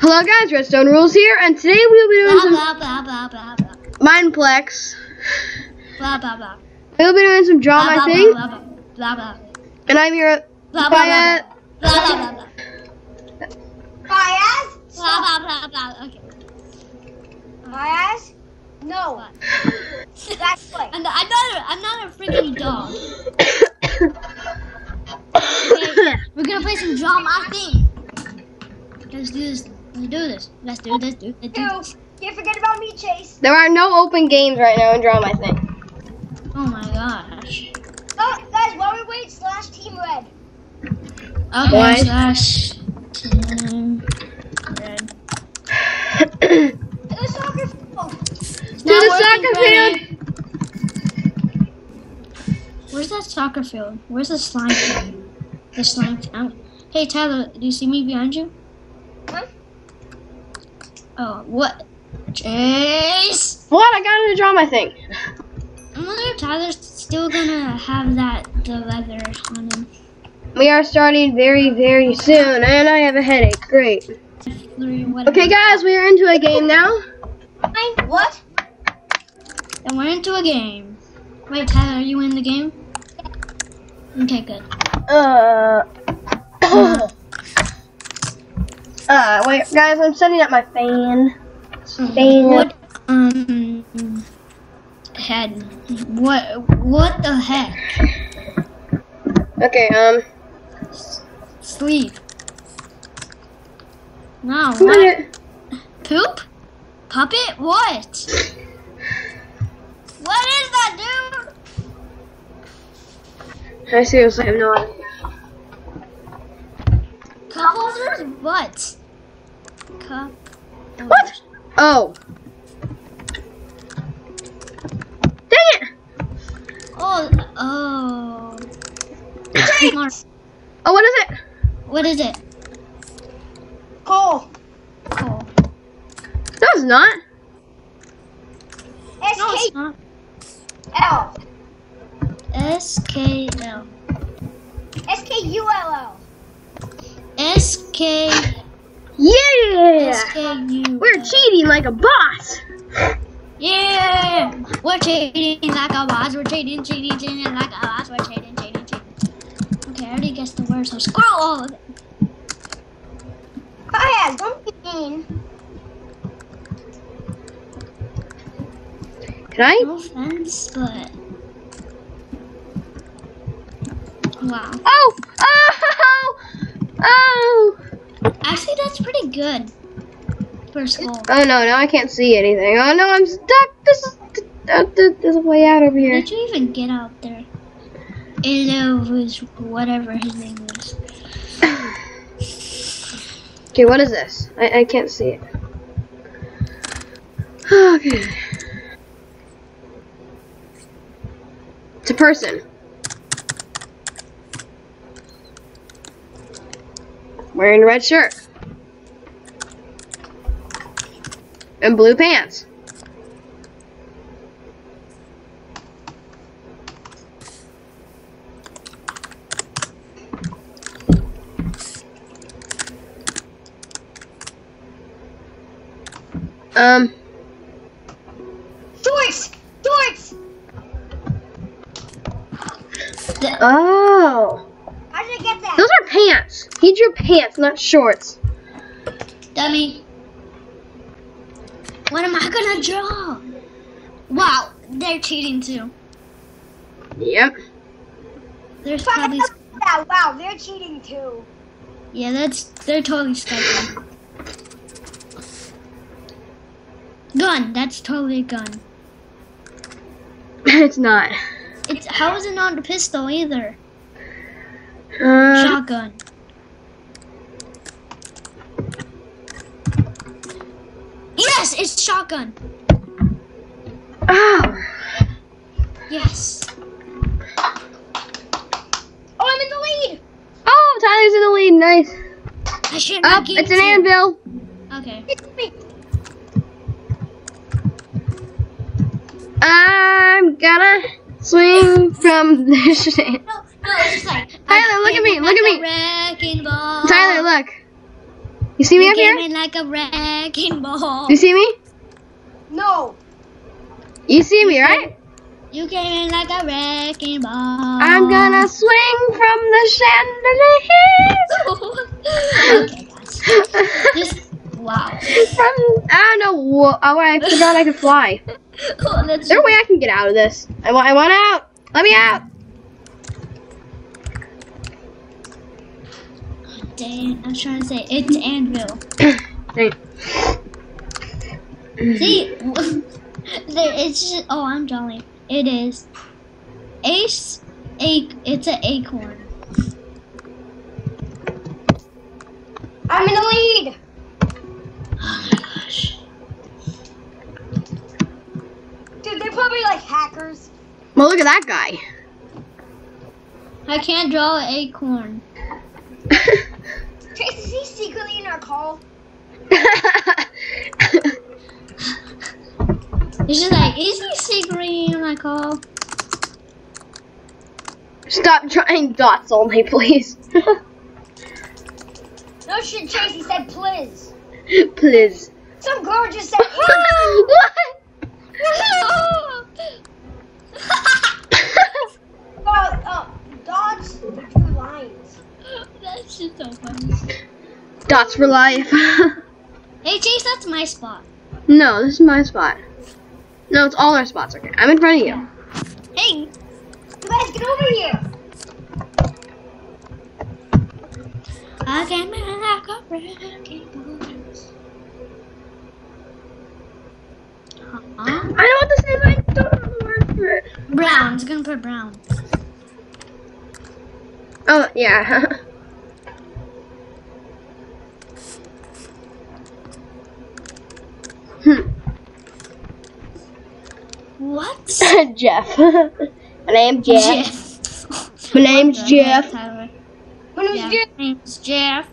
Hello guys, Redstone Rules here, and today we'll be doing Blah some blah blah blah blah blah Mineplex. blah blah blah. We'll be doing some Blah drama, blah I think, blah blah blah blah and I'm here. blah blah Quiet. blah blah blah blah Bias? blah blah blah blah. Okay. Bias? No. That's right. I'm I'm not a, I'm not a freaking dog. Okay, we're gonna play some draw my thing. Let's do this. Let's do this. Let's do this. Do let's do Two. this. Can't forget about me, Chase. there are no open games right now in drama, I think. Oh my gosh. Oh, guys, while we wait, slash Team Red. Okay. Why? Slash. Team red. The soccer field. To the soccer field. Where's that soccer field? Where's the slime field? The slime field. Hey Tyler, do you see me behind you? Oh, what? Chase! What? I got in draw my thing. I wonder if Tyler's still gonna have that the leather on him. We are starting very, very soon, and I have a headache. Great. Okay, guys, we are into a game now. Fine. What? And we're into a game. Wait, Tyler, are you in the game? Okay, good. Uh. uh, wait, guys, I'm setting up my fan. Fan. What? Um. Head. What? What the heck? Okay, um. Sleep. No. What? Poop? Puppet? What? What is that, dude? I seriously have no idea. Cup holders? What? Cup. What? Oh. Dang it! Oh. Oh. Smart. Oh, what is it? What is it? Coal. Coal. No, it's not. No, it's. S-K-L. S K L. S-K-U-L-L. S K Yeah! S K U. We're cheating like a boss. Yeah! We're cheating like a boss. We're cheating, cheating, cheating like a boss. We're cheating, cheating, cheating. Okay, I already guessed the word, so scroll all of it. Bias, don't be mean. Can I? No offense, but. Wow. Oh! Oh! Oh! Actually, that's pretty good. For school. Oh no, now I can't see anything. Oh no, I'm stuck. This is uh, th- there's a way out over here. Did you even get out there? It was whatever his name is. Okay, what is this? I, I can't see it. Okay. It's a person. Wearing a red shirt. And blue pants. Um, Shorts! Shorts! oh. How did I get that? Those are pants. He drew pants, not shorts. Dummy. What am I gonna draw? Wow, they're cheating too. Yep. There's probably Yeah, wow, they're cheating too. yeah, that's they're totally Skyping. Gun, that's totally a gun. it's not. It's how is it not a pistol either? Uh, Shotgun. Yes, it's shotgun. oh. Yes. Oh, I'm in the lead! Oh, Tyler's in the lead. Nice. I should Up, not it's an anvil. Okay. I'm gonna swing from this. No, no, it's just like Tyler, look at me, look at me. Tyler, look. You see me You up came here? in like a wrecking ball. You see me? No. You see me, right? You came in like a wrecking ball. I'm gonna swing from the chandelier. okay, guys. chandelier. Just wow. from I don't know. wha- Oh, I forgot I could fly. Oh, that's Is there a way I can get out of this? I want. I want out. Let me out. Dang, I was trying to say it's Anvil. Dang. See, there, it's just, oh, I'm jolly. It is ace, a, it's an acorn. I'm in the lead. Oh my gosh. Dude, they're probably like hackers. Well, look at that guy. I can't draw an acorn. Trace, is he secretly in our call? It's just like, is he secretly in my call? Stop trying dots only, please. No shit, Chase, he said please. please. Some girl just said what? about uh, dots with two lines. That's just so funny. Dots for life. Hey, Chase, that's my spot. no, this is my spot. No, it's all our spots. Okay, I'm in front of you. Hey, You guys get over here. I came in like a wrecking ball. Huh? I know what this is. I don't know the word for it. Brown. It's gonna put brown. Oh yeah. hmm. What? Jeff. My name's Jeff. Jeff. My name's What Jeff. Tyler? When it was Yeah, Jeff. my name's Jeff.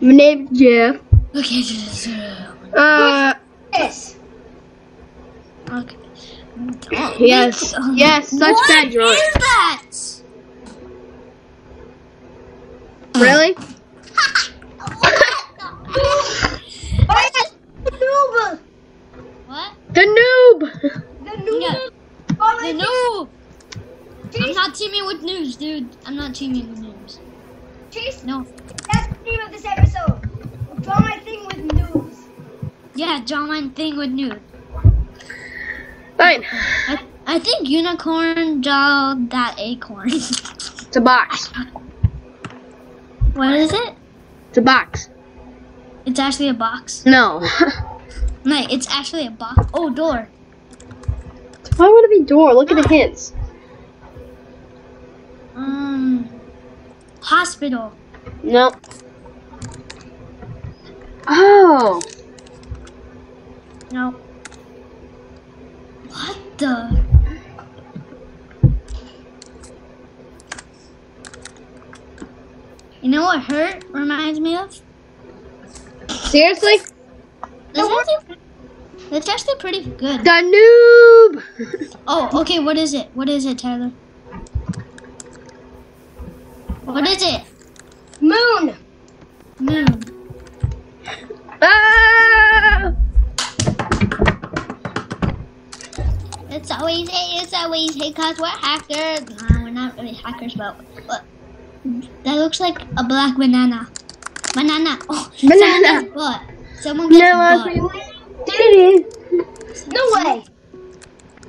My name's Jeff. Okay, just, uh, Uh, this. okay. Oh, Yes. Yes, such what bad drawing. is that? really? Oh, yeah, the noob. What? The noob. The noob. Yeah. Oh, The my noob. I'm Chase, not teaming with noobs, dude. I'm not teaming with news. Chase, No. that's the name of this episode. Draw my thing with noobs. Yeah, draw my thing with news. Fine. I, I think unicorn draw that acorn. It's a box. what is it? It's a box. It's actually a box. No. No, it's actually a box. Oh, door. Why would it be door? Look at the hints. Um, hospital. No. Oh. No. What the? You know what hurt reminds me of? Seriously? That's actually, that's actually pretty good. The noob. Oh, okay. What is it? What is it, Tyler? What is it? Moon. Moon. ah! It's always it's always hey, because we're hackers. No, we're not really hackers, but, but that looks like a black banana. Banana. Oh, Banana. Butt. Someone gets No, butt. did it. No way.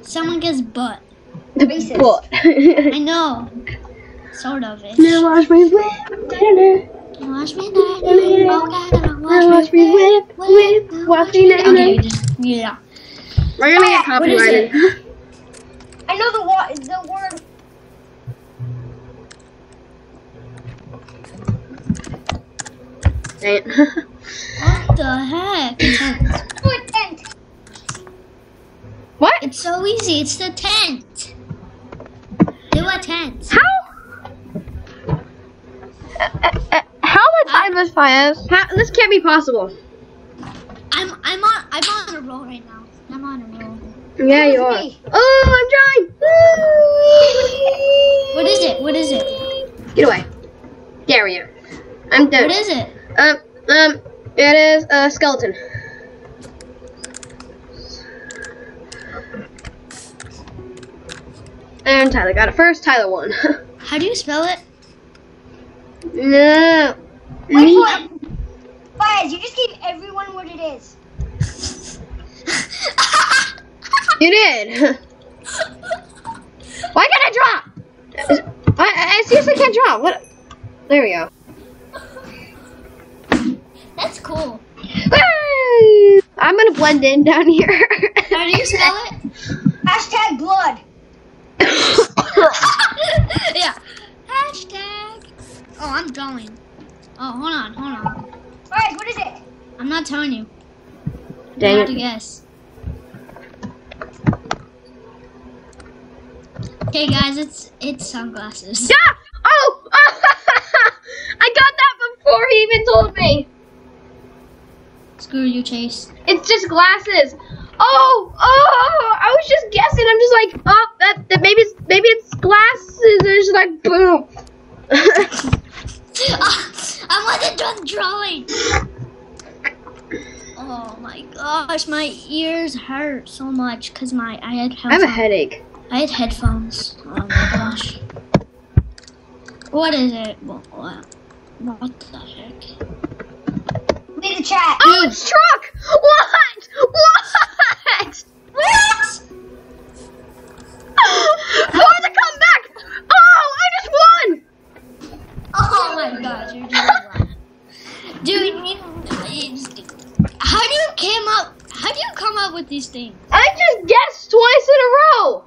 Someone gets butt. The butt. I know. Sort of it. Now watch me whip. Da-da-da. Watch me now. Oh, God, Now watch me whip, whip. Watch me now. Okay, just yeah. We're gonna get What is copyrighted. I know the wa- the word. Dang it. What the heck? Tent. Tent. what? It's so easy. It's the tent. Do a tent. How? Uh, uh, uh, how this fires? How, this can't be possible. I'm I'm on I'm on a roll right now. I'm on a roll. Yeah, you are. me. Oh, I'm trying. What is it? What is it? Get away. There we are. I'm What dead. is it? Uh, Um, it is a skeleton. And Tyler got it first. Tyler won. How do you spell it? no. Wait for it. Fires, you just gave everyone what it is. You did. Why can't I drop? I, I I seriously can't drop. What? There we go. That's cool. I'm gonna blend in down here. How do you spell it? Hashtag blood. yeah. Hashtag. Oh, I'm drawing. Oh, hold on, hold on. All right, what is it? I'm not telling you. Dang you have to guess. Okay, guys, it's it's sunglasses. Yeah! Oh! I got that before he even told me. Screw you, Chase. It's just glasses. Oh, oh! I was just guessing. I'm just like, oh, that, that maybe it's maybe it's glasses. And it's just like, boom. I done drawing. Oh my gosh, my ears hurt so much because my I had I have a headache. I had headphones. Oh my gosh. What is it? What, what, what the heck? Read the chat. Oh, it's truck. What? What? What? For the comeback! Oh, I just won! Oh my gosh, you're doing well. Dude, you, how do you came up? How do you come up with these things? I just guessed twice in a row.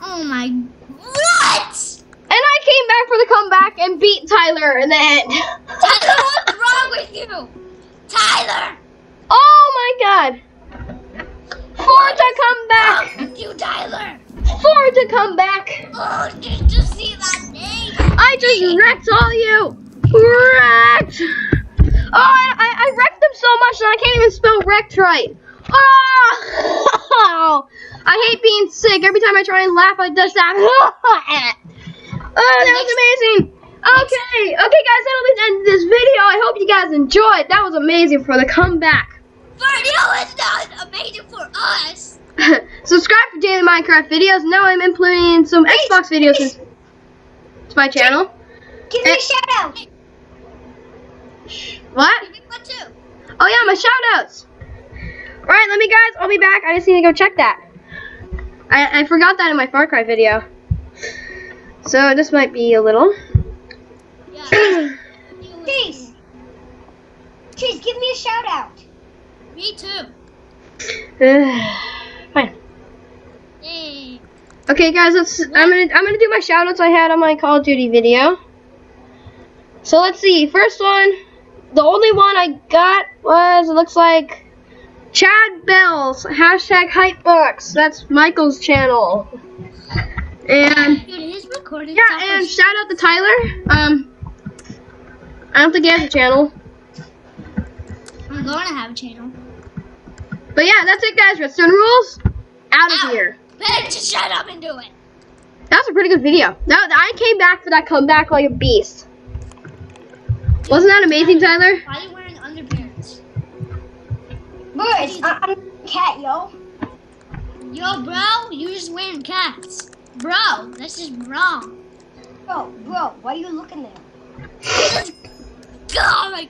Oh my, what? And I came back for the comeback and beat Tyler in the end. Tyler, what's wrong with you? Tyler, Oh my god. For the comeback. wrong with you, Tyler? For come back. Oh, just to see that name. I just wrecked all you. Wrecked. Oh, I, I, I wrecked them so much that I can't even spell wrecked right. Oh, I hate being sick. Every time I try and laugh, I just laugh. Oh, that was amazing. Okay, okay, guys, that'll be the end of this video. I hope you guys enjoyed. That was amazing for the comeback. For you, it's not amazing for us. Subscribe for daily Minecraft videos. Now I'm implementing some Xbox videos into to my channel. Give me a shout out. What? Give me one too. Oh yeah, my shout outs. Alright, let me guys, I'll be back. I just need to go check that. I, I forgot that in my Far Cry video. So this might be a little. Yeah. Chase. Chase, give me a shout out. Me too. Fine. Yay. Okay guys, let's I'm gonna I'm gonna do my shout outs I had on my Call of Duty video. So let's see. First one, the only one I got was it looks like Chad Bells, hashtag Hypebox. That's Michael's channel. And Dude. Yeah, and shout out to Tyler. Um, I don't think he has a channel, I'm going to have a channel. but yeah, that's it, guys. Redstone rules out of Ow. here. Better just shut up and do it. That was a pretty good video. That I came back for that comeback like a beast. Wasn't that amazing, Tyler? Why are you wearing underpants? Boys, I- I'm a cat, yo. Yo, bro, you just wearing cats. Bro, this is wrong. Bro, bro, why are you looking there? Oh my